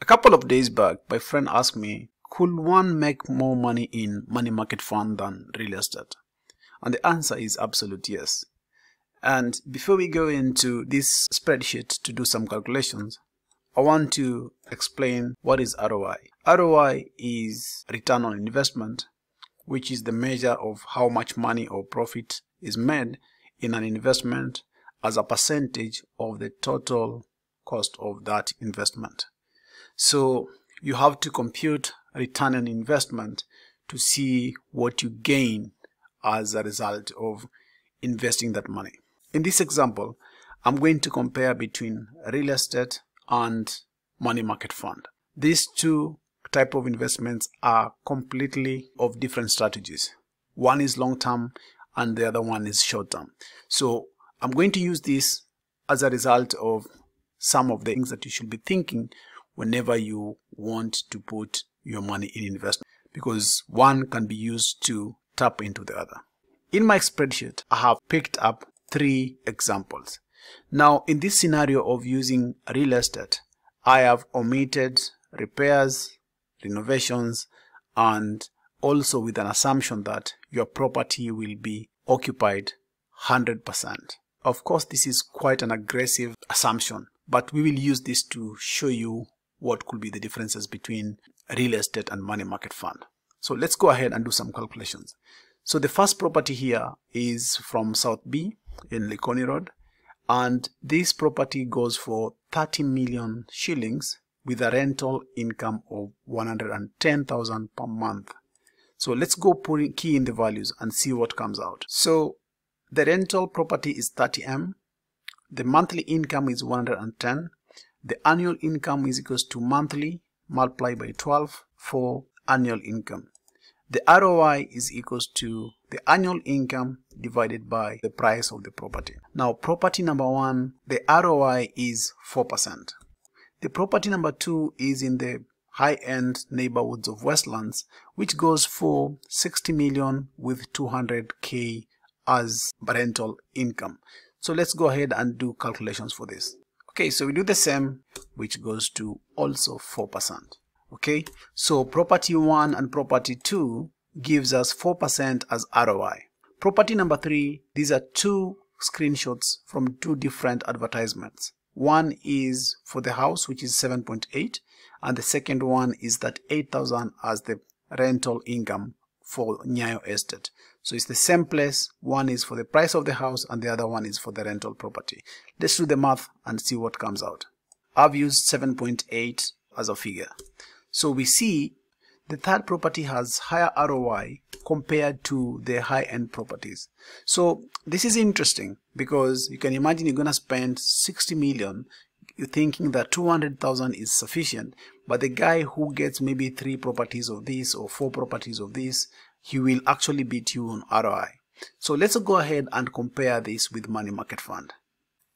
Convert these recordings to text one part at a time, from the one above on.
A couple of days back, my friend asked me, could one make more money in money market fund than real estate? And the answer is absolute yes. And before we go into this spreadsheet to do some calculations, I want to explain what is ROI. ROI is return on investment, which is the measure of how much money or profit is made in an investment as a percentage of the total cost of that investment. So you have to compute return on investment to see what you gain as a result of investing that money. In this example, I'm going to compare between real estate and money market fund. These two type of investments are completely of different strategies. One is long term and the other one is short term. So I'm going to use this as a result of some of the things that you should be thinking whenever you want to put your money in investment because one can be used to tap into the other. In my spreadsheet, I have picked up three examples. Now, in this scenario of using real estate, I have omitted repairs, renovations, and also with an assumption that your property will be occupied 100%. Of course, this is quite an aggressive assumption, but we will use this to show you what could be the differences between real estate and money market fund. So let's go ahead and do some calculations. So the first property here is from South B in Likoni Road and this property goes for 30 million shillings with a rental income of 110,000 per month. So let's go in, key in the values and see what comes out. So the rental property is 30M, the monthly income is 110, the annual income is equals to monthly multiplied by 12 for annual income. The ROI is equals to the annual income divided by the price of the property. Now property number one, the ROI is 4%. The property number two is in the high-end neighborhoods of Westlands, which goes for 60 million with 200k as rental income. So let's go ahead and do calculations for this. Okay, so we do the same, which goes to also 4%. Okay, so property 1 and property 2 gives us 4% as ROI. Property number 3, these are two screenshots from two different advertisements. One is for the house, which is 7.8, and the second one is that 8,000 as the rental income for Nyayo Estate. So it's the same place. One is for the price of the house and the other one is for the rental property. Let's do the math and see what comes out. I've used 7.8 as a figure. So we see the third property has higher ROI compared to the high-end properties. So this is interesting because you can imagine you're going to spend 60 million you're thinking that 200,000 is sufficient but the guy who gets maybe three properties of this or four properties of this he will actually beat you on ROI. So let's go ahead and compare this with money market fund.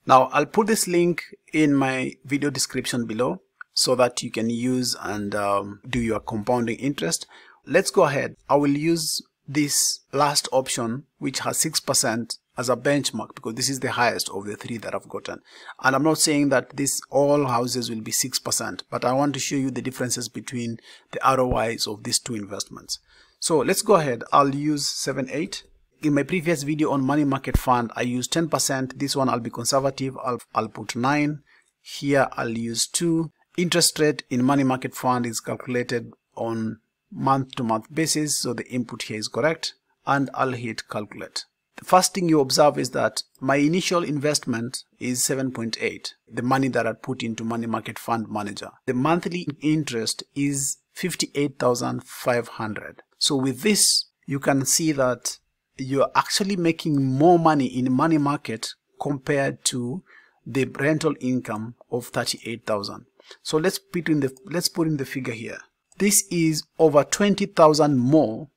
Now I'll put this link in my video description below so that you can use and um, do your compounding interest. Let's go ahead. I will use this last option which has 6% as a benchmark because this is the highest of the three that I've gotten. And I'm not saying that this all houses will be 6%, but I want to show you the differences between the ROIs of these two investments. So let's go ahead. I'll use 7.8. In my previous video on money market fund, I used 10%. This one I'll be conservative. I'll, I'll put 9. Here I'll use 2. Interest rate in money market fund is calculated on month to month basis. So the input here is correct. And I'll hit calculate. The first thing you observe is that my initial investment is 7.8, the money that I put into money market fund manager. The monthly interest is 58,500. So with this, you can see that you're actually making more money in money market compared to the rental income of 38,000. So let's put in the let's put in the figure here. This is over 20,000 more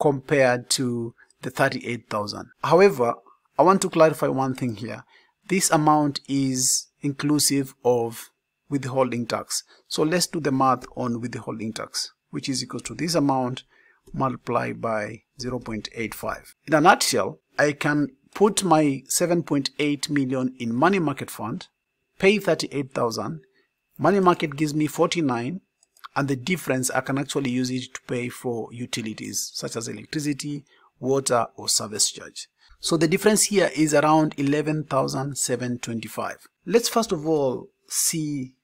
compared to the 38,000. However, I want to clarify one thing here. This amount is inclusive of withholding tax. So let's do the math on withholding tax, which is equal to this amount multiplied by 0.85. In a nutshell, I can put my 7.8 million in money market fund, pay 38,000, money market gives me 49 and the difference I can actually use it to pay for utilities such as electricity, water or service charge. So the difference here is around 11,725. Let's first of all see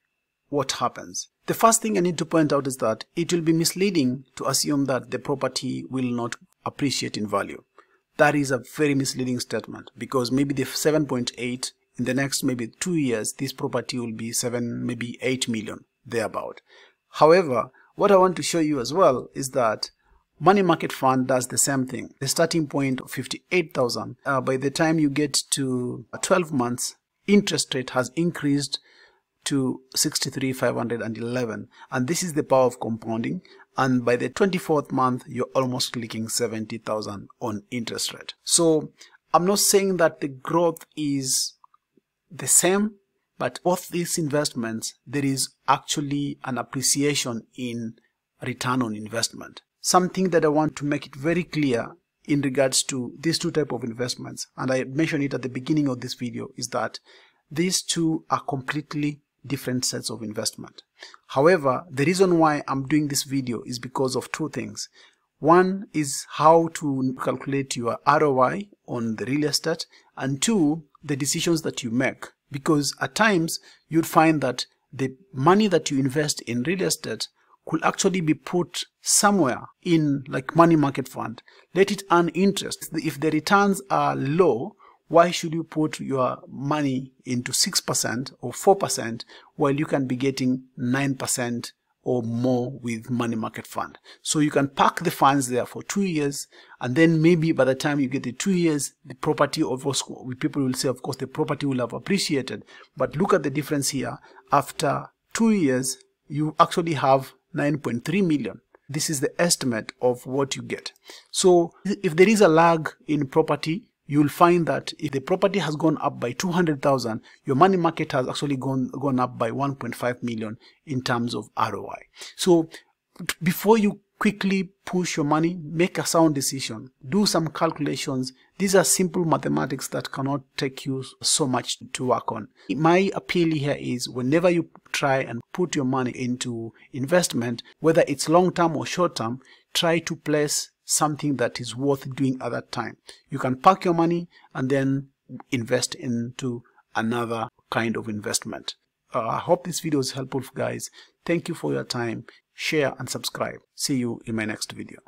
what happens. The first thing I need to point out is that it will be misleading to assume that the property will not appreciate in value. That is a very misleading statement because maybe the 7.8 in the next maybe two years this property will be 7 maybe 8 million thereabout. However, what I want to show you as well is that money market fund does the same thing. The starting point of 58,000 uh, by the time you get to 12 months interest rate has increased to 63,511 and this is the power of compounding and by the 24th month you're almost clicking 70,000 on interest rate. So I'm not saying that the growth is the same but both these investments there is actually an appreciation in return on investment. Something that I want to make it very clear in regards to these two type of investments and I mentioned it at the beginning of this video is that these two are completely different sets of investment. However, the reason why I'm doing this video is because of two things. One is how to calculate your ROI on the real estate and two, the decisions that you make. Because at times you'd find that the money that you invest in real estate could actually be put somewhere in like money market fund. Let it earn interest. If the returns are low, why should you put your money into 6% or 4% while you can be getting 9% or more with money market fund. So you can park the funds there for two years and then maybe by the time you get the two years, the property of course, people will say, of course, the property will have appreciated. But look at the difference here. After two years, you actually have 9.3 million. This is the estimate of what you get. So if there is a lag in property, you'll find that if the property has gone up by 200,000, your money market has actually gone, gone up by 1.5 million in terms of ROI. So before you quickly push your money, make a sound decision, do some calculations. These are simple mathematics that cannot take you so much to work on. My appeal here is whenever you try and put your money into investment, whether it's long term or short term, try to place something that is worth doing at that time. You can park your money and then invest into another kind of investment. Uh, I hope this video is helpful guys. Thank you for your time. Share and subscribe. See you in my next video.